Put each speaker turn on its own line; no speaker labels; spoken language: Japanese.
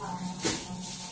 ああ。